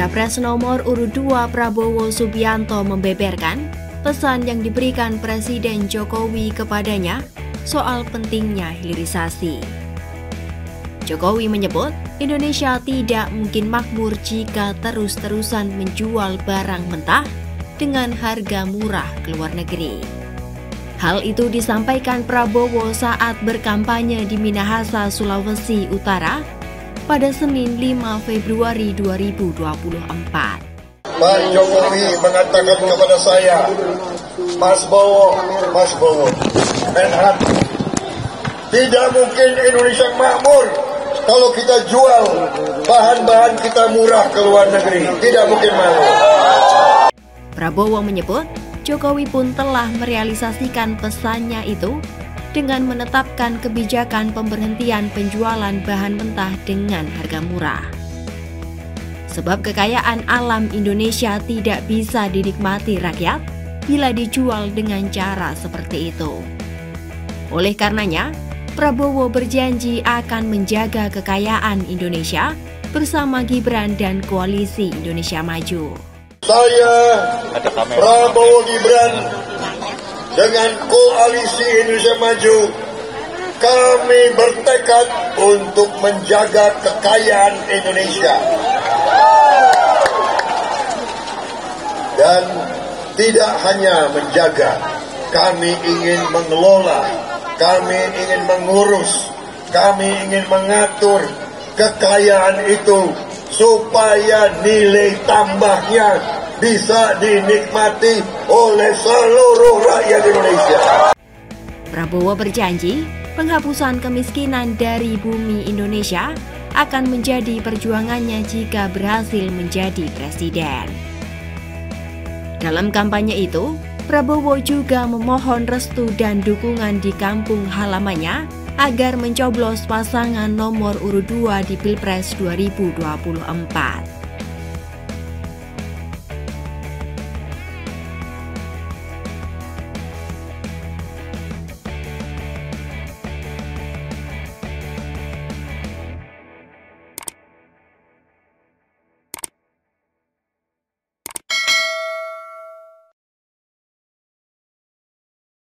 Capres nomor urut 2 Prabowo Subianto membeberkan pesan yang diberikan Presiden Jokowi kepadanya soal pentingnya hilirisasi. Jokowi menyebut Indonesia tidak mungkin makmur jika terus-terusan menjual barang mentah dengan harga murah ke luar negeri. Hal itu disampaikan Prabowo saat berkampanye di Minahasa, Sulawesi Utara pada Senin 5 Februari 2024. Pak Jokowi mengatakan kepada saya, Mas Bowo, Mas Bowo, Menhan, tidak mungkin Indonesia makmur kalau kita jual bahan-bahan kita murah ke luar negeri. Tidak mungkin makmur. Prabowo menyebut Jokowi pun telah merealisasikan pesannya itu dengan menetapkan kebijakan pemberhentian penjualan bahan mentah dengan harga murah. Sebab kekayaan alam Indonesia tidak bisa dinikmati rakyat bila dijual dengan cara seperti itu. Oleh karenanya, Prabowo berjanji akan menjaga kekayaan Indonesia bersama Gibran dan Koalisi Indonesia Maju. Saya Prabowo Gibran dengan koalisi Indonesia Maju kami bertekad untuk menjaga kekayaan Indonesia. Dan tidak hanya menjaga kami ingin mengelola kami ingin mengurus kami ingin mengatur kekayaan itu supaya nilai tambahnya bisa dinikmati oleh seluruh rakyat Indonesia. Prabowo berjanji penghapusan kemiskinan dari bumi Indonesia akan menjadi perjuangannya jika berhasil menjadi presiden. Dalam kampanye itu, Prabowo juga memohon restu dan dukungan di kampung halamannya agar mencoblos pasangan nomor urut 2 di Pilpres 2024.